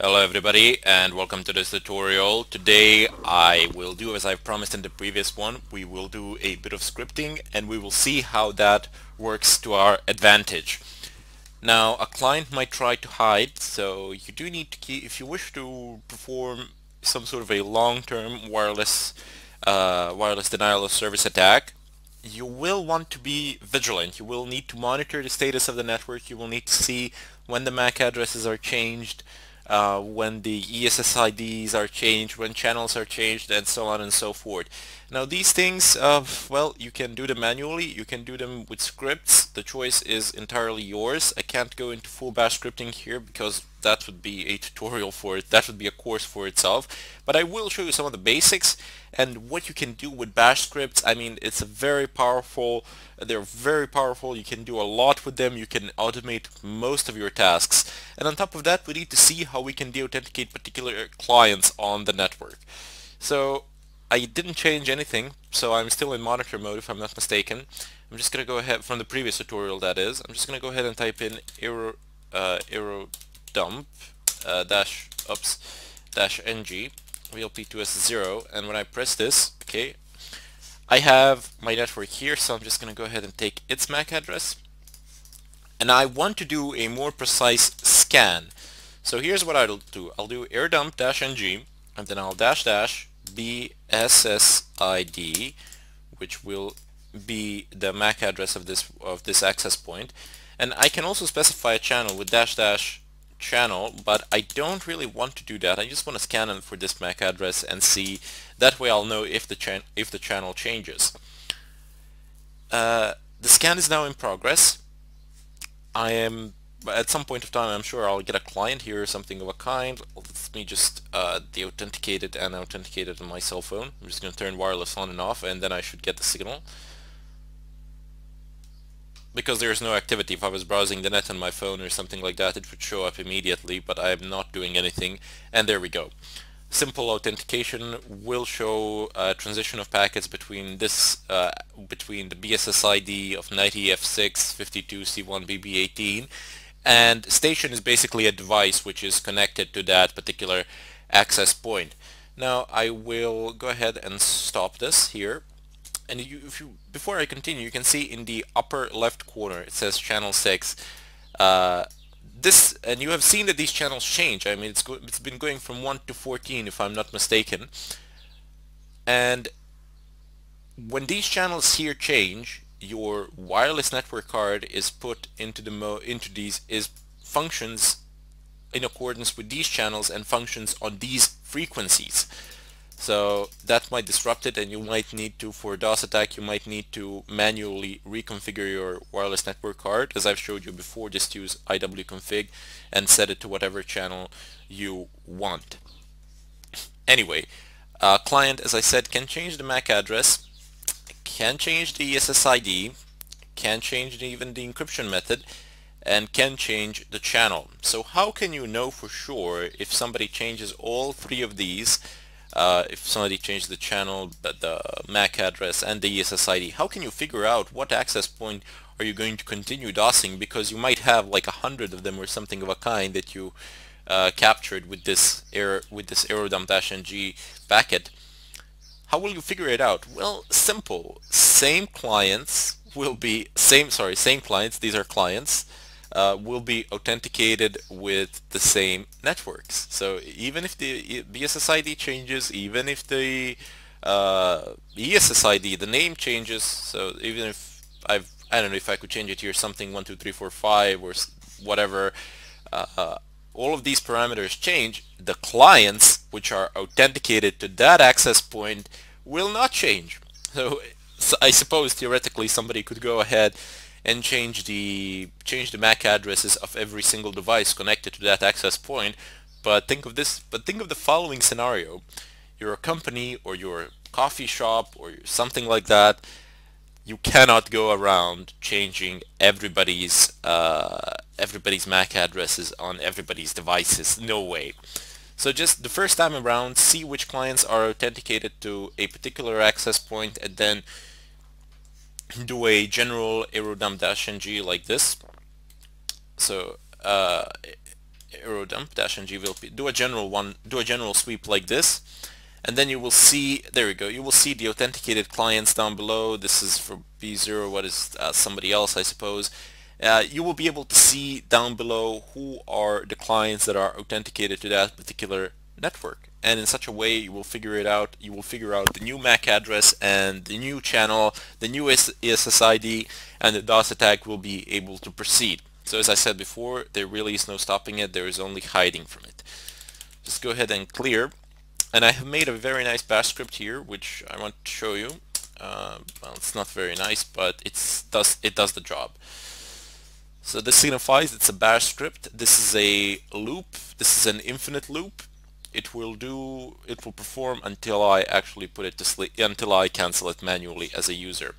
Hello everybody and welcome to this tutorial. Today I will do as I promised in the previous one, we will do a bit of scripting and we will see how that works to our advantage. Now a client might try to hide so you do need to keep, if you wish to perform some sort of a long-term wireless uh, wireless denial of service attack you will want to be vigilant. You will need to monitor the status of the network. You will need to see when the MAC addresses are changed, uh, when the ESSIDs are changed, when channels are changed, and so on and so forth. Now these things, uh, well, you can do them manually, you can do them with scripts. The choice is entirely yours. I can't go into full bash scripting here because that would be a tutorial for it. That would be a course for itself. But I will show you some of the basics and what you can do with bash scripts. I mean, it's a very powerful, they're very powerful. You can do a lot with them. You can automate most of your tasks. And on top of that, we need to see how we can de-authenticate particular clients on the network. So I didn't change anything, so I'm still in monitor mode if I'm not mistaken. I'm just going to go ahead, from the previous tutorial that is, I'm just going to go ahead and type in arrow, uh, arrow dump uh, dash, oops, dash ng, VLP2S0, and when I press this, okay, I have my network here, so I'm just going to go ahead and take its MAC address, and I want to do a more precise scan. So here's what I'll do. I'll do air dump dash ng, and then I'll dash dash BSSID, which will be the MAC address of this of this access. And I can also specify a channel with dash dash channel, but I don't really want to do that. I just want to scan it for this MAC address and see. That way I'll know if the if the channel changes. Uh, the scan is now in progress. I am at some point of time I'm sure I'll get a client here or something of a kind. Let me just uh, de-authenticate it and authenticate it on my cell phone. I'm just going to turn wireless on and off and then I should get the signal. Because there's no activity, if I was browsing the net on my phone or something like that, it would show up immediately, but I'm not doing anything. And there we go. Simple authentication will show a transition of packets between this, uh, between the BSSID of 90F6, 52C1, BB18 and station is basically a device which is connected to that particular access point. Now I will go ahead and stop this here and you, if you before I continue you can see in the upper left corner it says channel 6 uh, this and you have seen that these channels change. I mean it's, it's been going from 1 to 14 if I'm not mistaken. And when these channels here change your wireless network card is put into the mo into these is functions in accordance with these channels and functions on these frequencies. So that might disrupt it and you might need to, for a DOS attack, you might need to manually reconfigure your wireless network card. As I've showed you before, just use iwconfig and set it to whatever channel you want. Anyway, uh, client, as I said, can change the MAC address can change the SSID, can change even the encryption method, and can change the channel. So how can you know for sure if somebody changes all three of these, uh, if somebody changes the channel, the MAC address, and the SSID, how can you figure out what access point are you going to continue DOSing because you might have like a hundred of them or something of a kind that you uh, captured with this error with this arrow-ng packet how will you figure it out? Well, simple. Same clients will be, same, sorry, same clients, these are clients, uh, will be authenticated with the same networks. So even if the BSSID changes, even if the uh, ESSID, the name changes, so even if I've, I don't know if I could change it here, something 1, 2, 3, 4, 5 or whatever, uh, all of these parameters change, the clients which are authenticated to that access point will not change. So, so I suppose theoretically somebody could go ahead and change the change the MAC addresses of every single device connected to that access point. But think of this. But think of the following scenario: you're a company or you're a coffee shop or something like that you cannot go around changing everybody's uh, everybody's MAC addresses on everybody's devices. No way. So just the first time around, see which clients are authenticated to a particular access point and then do a general arrow dump dash ng like this. So uh, arrow dump dash ng VLP, do a general one, do a general sweep like this, and then you will see, there we go, you will see the authenticated clients down below. This is for B0, what is uh, somebody else, I suppose. Uh, you will be able to see down below who are the clients that are authenticated to that particular network and in such a way you will figure it out you will figure out the new MAC address and the new channel the new ESSID and the DOS attack will be able to proceed. So as I said before there really is no stopping it there is only hiding from it. Just go ahead and clear. And I have made a very nice bash script here which I want to show you. Uh, well it's not very nice but it's does it does the job. So this signifies it's a bash script. This is a loop. This is an infinite loop it will do it will perform until I actually put it to sleep until I cancel it manually as a user.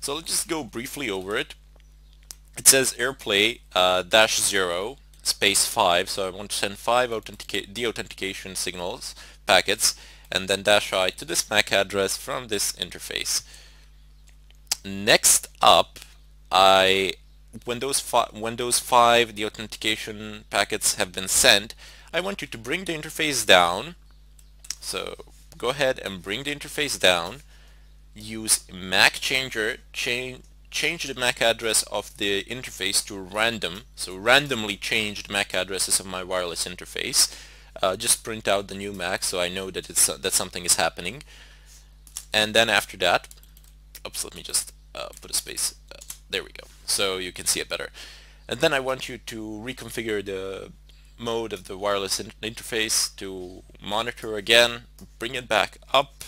So let's just go briefly over it. It says airplay uh, dash zero space five. So I want to send five deauthentication signals packets and then dash i to this MAC address from this interface. Next up I when those when those five deauthentication packets have been sent I want you to bring the interface down. So go ahead and bring the interface down. Use MAC changer, change change the MAC address of the interface to random. So randomly change the MAC addresses of my wireless interface. Uh, just print out the new MAC so I know that it's uh, that something is happening. And then after that, oops, let me just uh, put a space. Uh, there we go. So you can see it better. And then I want you to reconfigure the mode of the wireless in interface to monitor again, bring it back up,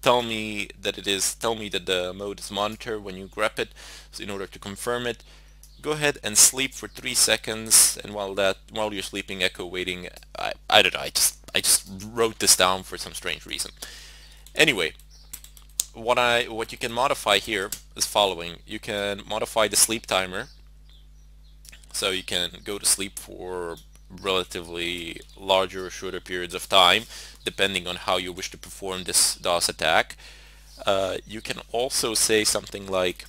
tell me that it is, tell me that the mode is monitor when you grab it, so in order to confirm it, go ahead and sleep for three seconds, and while that, while you're sleeping, echo waiting, I, I don't know, I just, I just wrote this down for some strange reason. Anyway, what I, what you can modify here is following. You can modify the sleep timer, so you can go to sleep for relatively larger or shorter periods of time depending on how you wish to perform this DOS attack. Uh, you can also say something like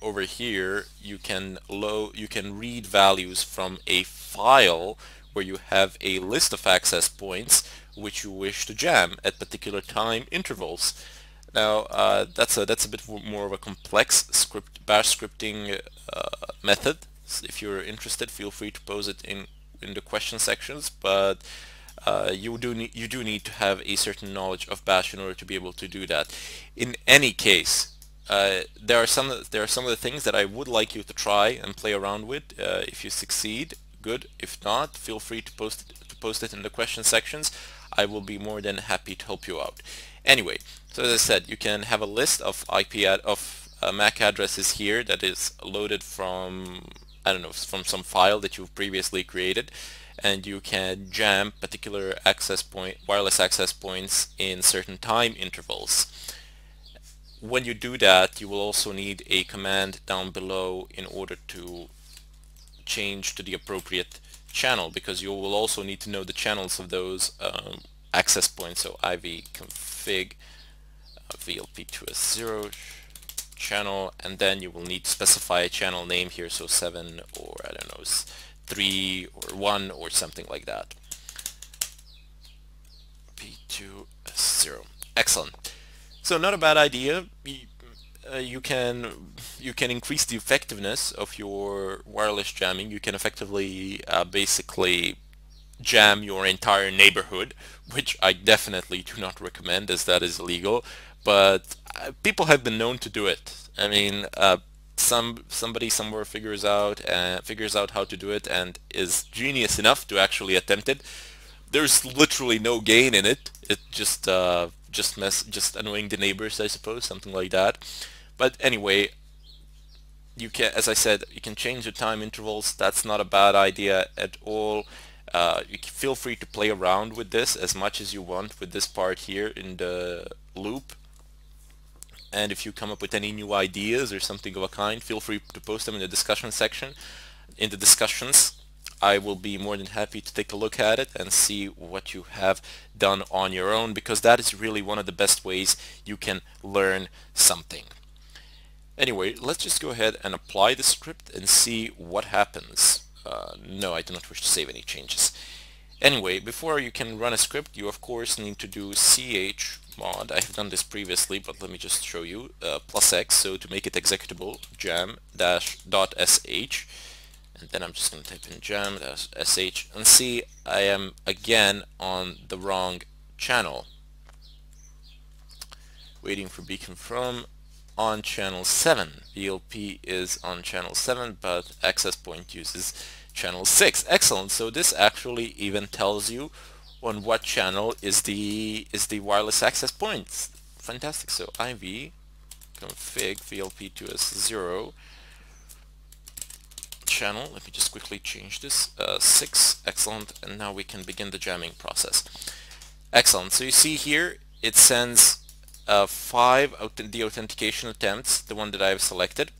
over here you can low you can read values from a file where you have a list of access points which you wish to jam at particular time intervals. Now uh, that's a that's a bit more of a complex script bash scripting uh, method if you're interested, feel free to pose it in in the question sections. But uh, you do need you do need to have a certain knowledge of Bash in order to be able to do that. In any case, uh, there are some there are some of the things that I would like you to try and play around with. Uh, if you succeed, good. If not, feel free to post it, to post it in the question sections. I will be more than happy to help you out. Anyway, so as I said, you can have a list of IP ad of uh, MAC addresses here that is loaded from I don't know, from some file that you've previously created and you can jam particular access point, wireless access points in certain time intervals. When you do that, you will also need a command down below in order to change to the appropriate channel because you will also need to know the channels of those um, access points. So iv config uh, vlp to a 0 channel and then you will need to specify a channel name here. So 7 or I don't know 3 or 1 or something like that. P2S0 excellent. So not a bad idea. You, uh, you can you can increase the effectiveness of your wireless jamming you can effectively uh, basically jam your entire neighborhood which I definitely do not recommend as that is illegal but uh, people have been known to do it. I mean, uh, some somebody somewhere figures out uh, figures out how to do it and is genius enough to actually attempt it. There's literally no gain in it. It just uh, just mess just annoying the neighbors, I suppose, something like that. But anyway, you can, as I said, you can change the time intervals. That's not a bad idea at all. Uh, you feel free to play around with this as much as you want with this part here in the loop and if you come up with any new ideas or something of a kind feel free to post them in the discussion section in the discussions I will be more than happy to take a look at it and see what you have done on your own because that is really one of the best ways you can learn something. Anyway, let's just go ahead and apply the script and see what happens. uh, no, I do not wish to save any changes. Anyway, before you can run a script, you of course need to do chmod. I have done this previously, but let me just show you. Uh, plus x, so to make it executable, jam dash dot sh, and then I'm just going to type in jam dash sh, and see I am again on the wrong channel. Waiting for beacon from on channel 7. VLP is on channel 7, but access point uses channel 6. Excellent. So this actually even tells you on what channel is the is the wireless access point. Fantastic. So IV config VLP to as 0 channel. Let me just quickly change this. Uh, 6. Excellent. And now we can begin the jamming process. Excellent. So you see here it sends uh, 5 the authentication attempts, the one that I've selected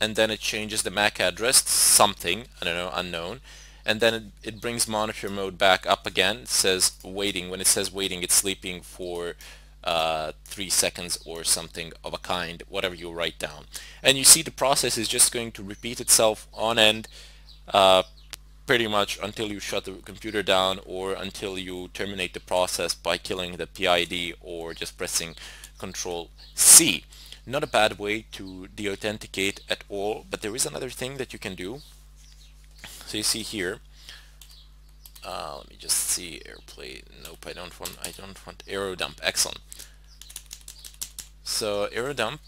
and then it changes the MAC address to something, I don't know, unknown, and then it, it, brings monitor mode back up again. It says waiting. When it says waiting, it's sleeping for uh, three seconds or something of a kind, whatever you write down. And you see the process is just going to repeat itself on end uh, pretty much until you shut the computer down or until you terminate the process by killing the PID or just pressing Control C. Not a bad way to deauthenticate at all, but there is another thing that you can do. So you see here, uh, let me just see AirPlay. Nope, I don't want. I don't want AeroDump. Excellent. So AeroDump,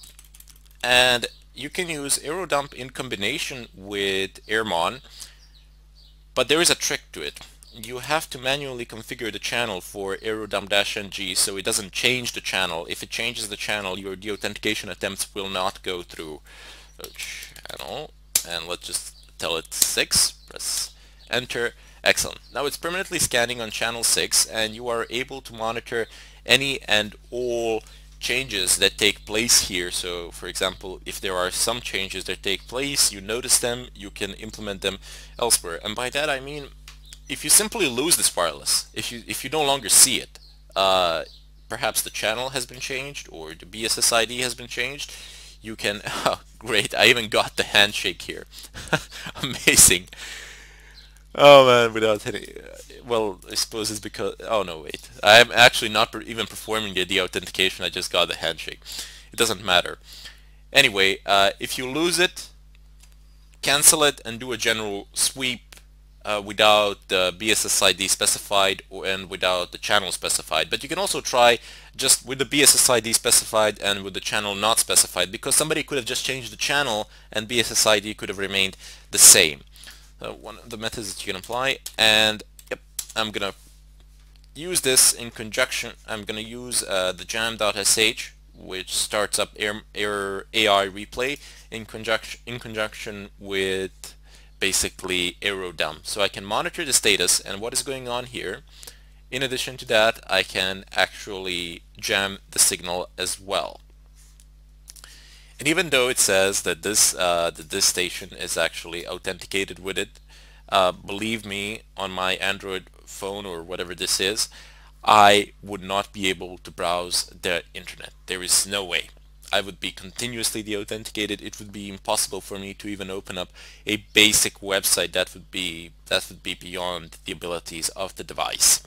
and you can use AeroDump in combination with AirMon, but there is a trick to it you have to manually configure the channel for aerodump-ng so it doesn't change the channel. If it changes the channel, your deauthentication attempts will not go through. So channel, and let's just tell it 6, press enter. Excellent. Now it's permanently scanning on channel 6 and you are able to monitor any and all changes that take place here. So for example, if there are some changes that take place, you notice them, you can implement them elsewhere. And by that I mean if you simply lose this wireless, if you if you no longer see it, uh, perhaps the channel has been changed or the BSSID has been changed, you can, oh, great, I even got the handshake here. Amazing. Oh man, without any, well, I suppose it's because, oh no, wait. I'm actually not even performing the authentication, I just got the handshake. It doesn't matter. Anyway, uh, if you lose it, cancel it and do a general sweep uh, without the BSSID specified and without the channel specified. But you can also try just with the BSSID specified and with the channel not specified because somebody could have just changed the channel and BSSID could have remained the same. One of the methods that you can apply and yep, I'm gonna use this in conjunction. I'm gonna use uh, the jam.sh which starts up air, air AI replay in conjunction in conjunction with basically AeroDump. So I can monitor the status and what is going on here. In addition to that, I can actually jam the signal as well. And even though it says that this uh, that this station is actually authenticated with it, uh, believe me, on my Android phone or whatever this is, I would not be able to browse the internet. There is no way. I would be continuously deauthenticated. It would be impossible for me to even open up a basic website that would be that would be beyond the abilities of the device.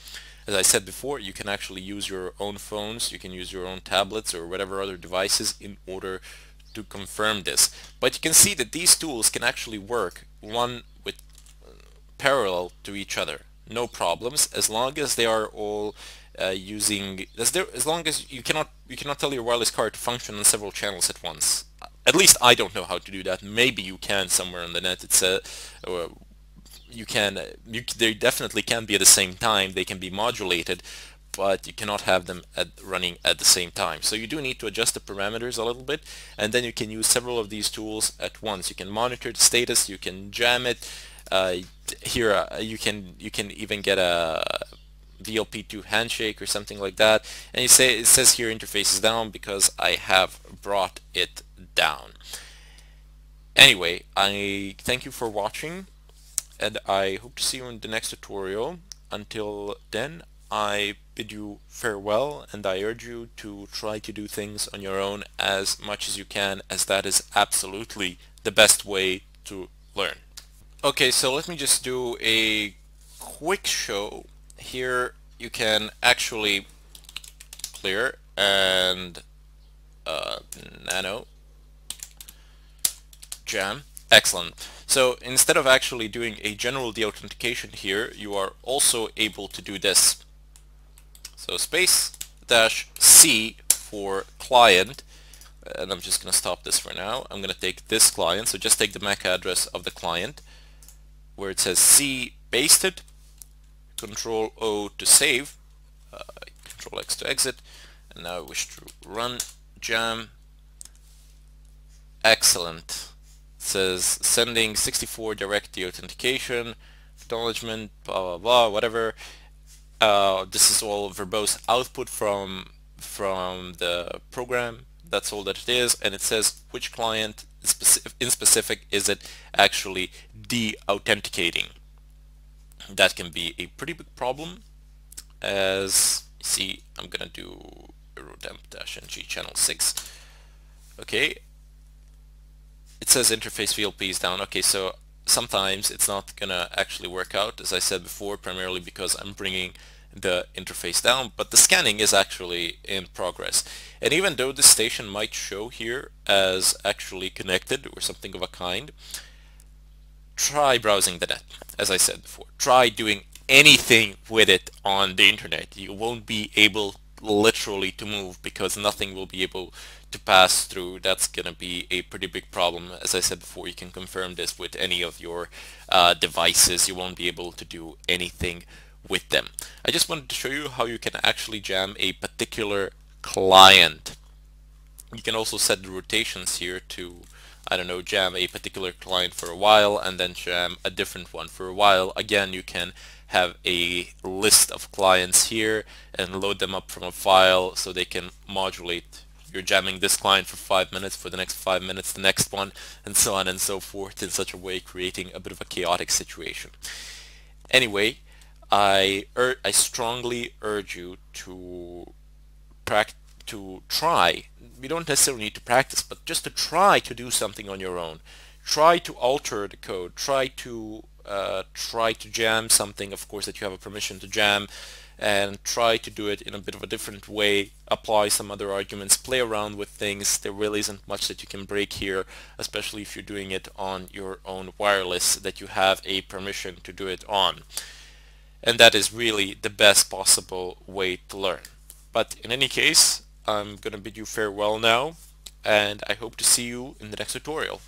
As I said before, you can actually use your own phones, you can use your own tablets or whatever other devices in order to confirm this. But you can see that these tools can actually work one with uh, parallel to each other. No problems as long as they are all uh, using as, there, as long as you cannot you cannot tell your wireless card to function on several channels at once. At least I don't know how to do that. Maybe you can somewhere on the net. It's a you can you, they definitely can be at the same time. They can be modulated, but you cannot have them at running at the same time. So you do need to adjust the parameters a little bit, and then you can use several of these tools at once. You can monitor the status. You can jam it. Uh, here uh, you can you can even get a VLP2 handshake or something like that. And you say it says here interface is down because I have brought it down. Anyway, I thank you for watching and I hope to see you in the next tutorial. Until then, I bid you farewell and I urge you to try to do things on your own as much as you can as that is absolutely the best way to learn. Okay, so let me just do a quick show. Here you can actually clear and uh, nano jam. Excellent. So instead of actually doing a general deauthentication here, you are also able to do this. So space dash C for client and I'm just going to stop this for now. I'm going to take this client, so just take the MAC address of the client where it says C pasted, Control O to save, uh, Control X to exit, and now I wish to run jam. Excellent. It says sending 64 direct deauthentication, acknowledgement, blah blah blah, whatever. Uh, this is all verbose output from from the program that's all that it is and it says which client in specific is it actually de-authenticating that can be a pretty big problem. As see I'm gonna do temp-ng channel 6 okay. It says interface VLP is down. Okay so sometimes it's not gonna actually work out as I said before primarily because I'm bringing the interface down, but the scanning is actually in progress. And even though the station might show here as actually connected or something of a kind, try browsing the net, as I said before. Try doing anything with it on the internet. You won't be able literally to move because nothing will be able to pass through. That's going to be a pretty big problem. As I said before, you can confirm this with any of your uh, devices. You won't be able to do anything with them. I just wanted to show you how you can actually jam a particular client. You can also set the rotations here to, I don't know, jam a particular client for a while and then jam a different one for a while. Again, you can have a list of clients here and load them up from a file so they can modulate you're jamming this client for five minutes for the next five minutes the next one and so on and so forth in such a way creating a bit of a chaotic situation anyway I I strongly urge you to to try. You don't necessarily need to practice, but just to try to do something on your own. Try to alter the code. Try to uh, try to jam something, of course, that you have a permission to jam, and try to do it in a bit of a different way. Apply some other arguments. Play around with things. There really isn't much that you can break here, especially if you're doing it on your own wireless that you have a permission to do it on and that is really the best possible way to learn. But in any case, I'm going to bid you farewell now, and I hope to see you in the next tutorial.